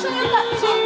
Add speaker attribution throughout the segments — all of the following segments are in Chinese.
Speaker 1: 声音大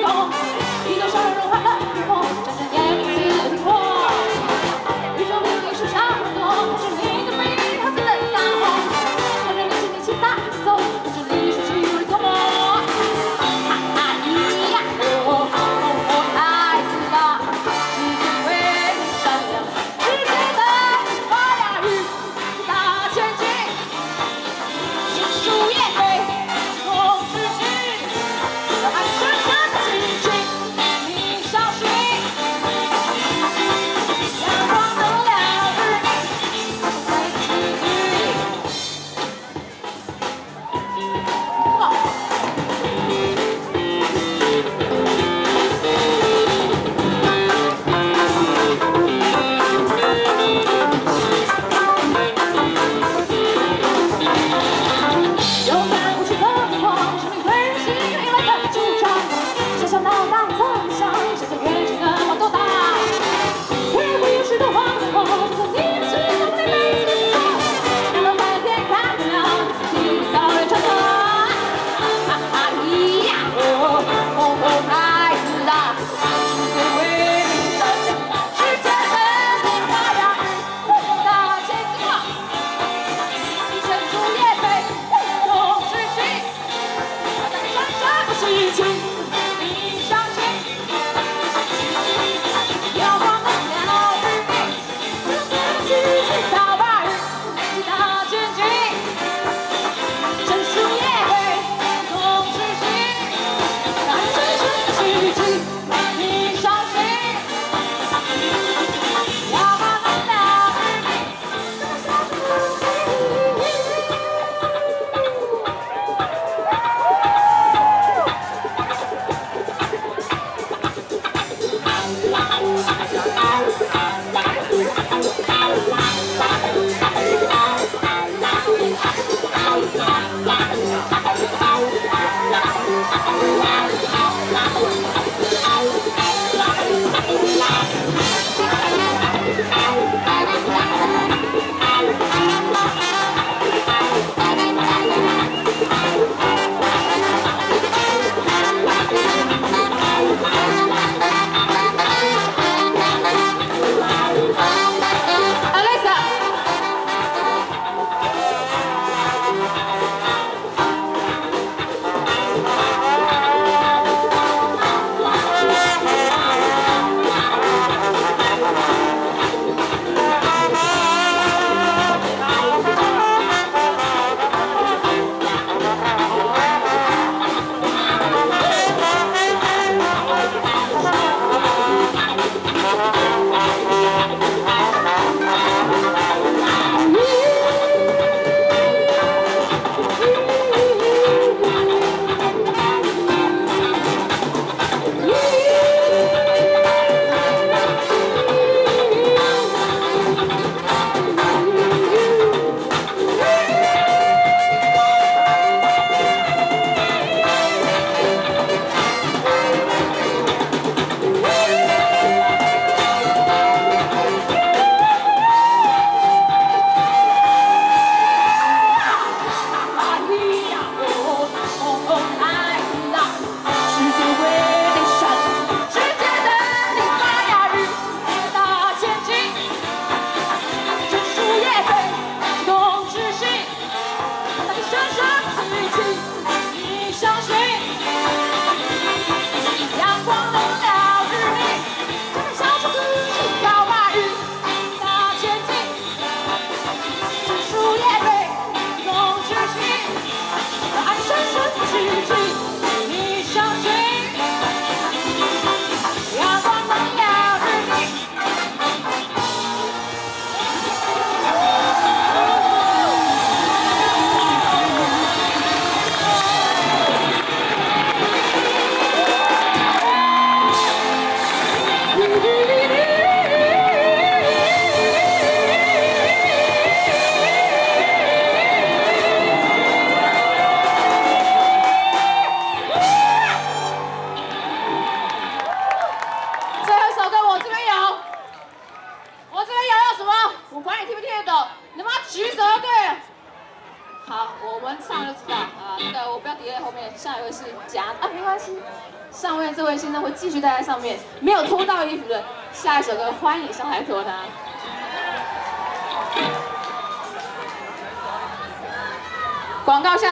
Speaker 1: 手就对了。好，我们上就知道啊。那个我不要叠在后面，下一位是夹啊，没关系。上位这位先生会继续待在上面，没有脱到衣服的，下一首歌欢迎上来脱他。广告下。